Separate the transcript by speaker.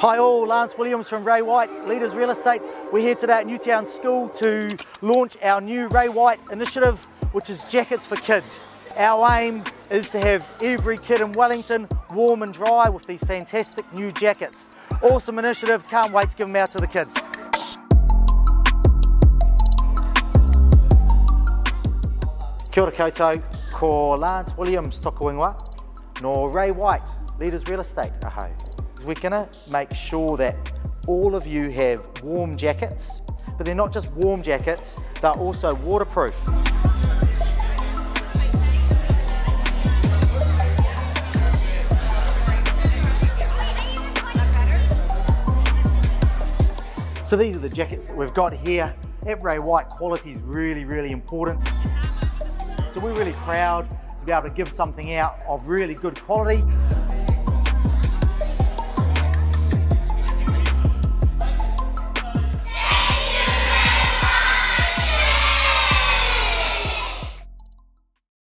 Speaker 1: Hi all, Lance Williams from Ray White, Leaders Real Estate. We're here today at Newtown School to launch our new Ray White initiative, which is Jackets for Kids. Our aim is to have every kid in Wellington warm and dry with these fantastic new jackets. Awesome initiative, can't wait to give them out to the kids. Kia ora koutou, ko Lance Williams toku ingoa, Ray White, Leaders Real Estate, ahau. We're gonna make sure that all of you have warm jackets, but they're not just warm jackets, they're also waterproof. So these are the jackets that we've got here. At Ray White, quality is really, really important. So we're really proud to be able to give something out of really good quality.